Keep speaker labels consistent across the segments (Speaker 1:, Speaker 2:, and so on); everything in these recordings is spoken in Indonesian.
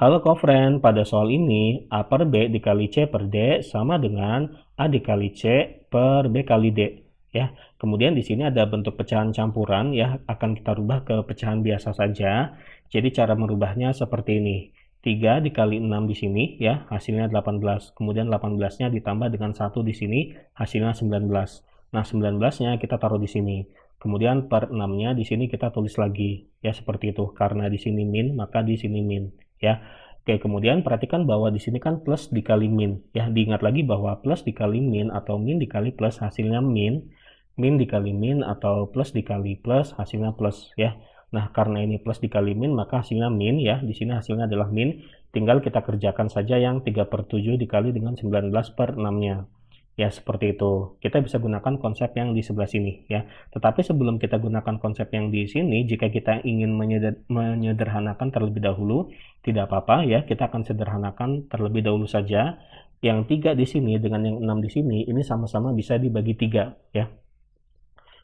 Speaker 1: Halo co-friend, pada soal ini A per B dikali C per D sama dengan A dikali C per B kali D. Ya, kemudian di sini ada bentuk pecahan campuran ya, akan kita rubah ke pecahan biasa saja. Jadi cara merubahnya seperti ini. 3 dikali 6 di sini ya, hasilnya 18. Kemudian 18-nya ditambah dengan 1 di sini, hasilnya 19. Nah, 19-nya kita taruh di sini. Kemudian per 6-nya di sini kita tulis lagi. Ya, seperti itu. Karena di sini min, maka di sini min ya. Oke, kemudian perhatikan bahwa di sini kan plus dikali min ya. Diingat lagi bahwa plus dikali min atau min dikali plus hasilnya min, min dikali min atau plus dikali plus hasilnya plus ya. Nah, karena ini plus dikali min maka hasilnya min ya. Di sini hasilnya adalah min. Tinggal kita kerjakan saja yang 3 per 7 dikali dengan 19 per 6-nya. Ya, seperti itu. Kita bisa gunakan konsep yang di sebelah sini ya. Tetapi sebelum kita gunakan konsep yang di sini, jika kita ingin menyeder menyederhanakan terlebih dahulu, tidak apa-apa ya. Kita akan sederhanakan terlebih dahulu saja. Yang tiga di sini dengan yang enam di sini, ini sama-sama bisa dibagi tiga ya.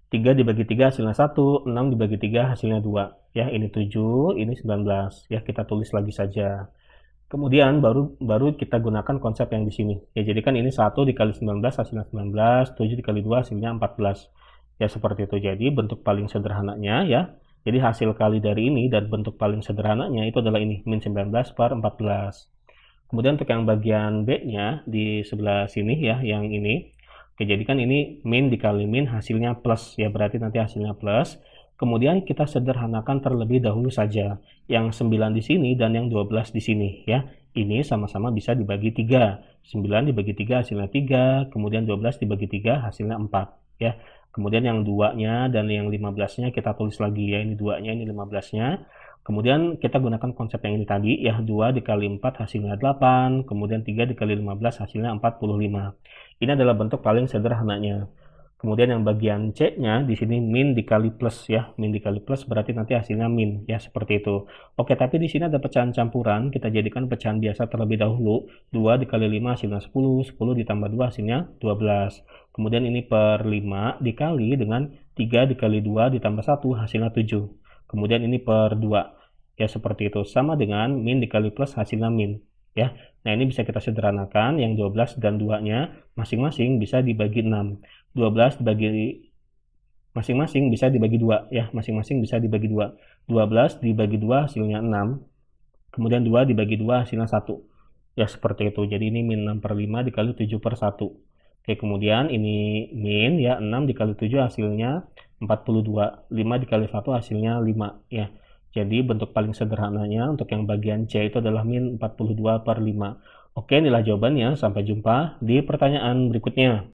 Speaker 1: 3 dibagi 3 hasilnya 1, 6 dibagi 3 hasilnya 2. Ya, ini 7, ini 19. Ya, kita tulis lagi saja. Kemudian baru baru kita gunakan konsep yang di sini. Ya, jadi kan ini 1 dikali 19 hasilnya 19, 7 dikali 2 hasilnya 14. Ya, seperti itu. Jadi bentuk paling sederhananya ya. Jadi hasil kali dari ini dan bentuk paling sederhananya itu adalah ini, min 19 per 14. Kemudian untuk yang bagian B-nya di sebelah sini ya, yang ini. Oke, jadi kan ini min dikali min hasilnya plus ya, berarti nanti hasilnya plus. Kemudian kita sederhanakan terlebih dahulu saja. Yang 9 di sini dan yang 12 di sini ya. Ini sama-sama bisa dibagi 3. 9 dibagi 3 hasilnya 3, kemudian 12 dibagi 3 hasilnya 4 ya. Kemudian yang 2-nya dan yang 15-nya kita tulis lagi ya. Ini 2-nya, ini 15-nya. Kemudian kita gunakan konsep yang ini tadi ya 2 dikali 4 hasilnya 8, kemudian 3 dikali 15 hasilnya 45. Ini adalah bentuk paling sederhananya. Kemudian yang bagian C-nya di sini min dikali plus ya. Min dikali plus berarti nanti hasilnya min ya seperti itu. Oke, tapi di sini ada pecahan campuran. Kita jadikan pecahan biasa terlebih dahulu. 2 dikali 5 hasilnya 10, 10 ditambah 2 hasilnya 12. Kemudian ini per 5 dikali dengan 3 dikali 2 ditambah 1 hasilnya 7. Kemudian ini per 2. Ya seperti itu. Sama dengan min dikali plus hasilnya min ya. Nah, ini bisa kita sederhanakan yang 12 dan 2-nya masing-masing bisa dibagi 6. 12 dibagi masing-masing bisa dibagi 2 ya, masing-masing bisa dibagi 2. 12 dibagi 2 hasilnya 6. Kemudian 2 dibagi 2 hasilnya 1. Ya, seperti itu. Jadi ini min 6 per 5 dikali 7 per 1. Oke, kemudian ini min ya 6 dikali 7 hasilnya 42. 5 dikali 1 hasilnya 5 ya. Jadi bentuk paling sederhananya untuk yang bagian C itu adalah min 42 per 5. Oke, inilah jawabannya. Sampai jumpa di pertanyaan berikutnya.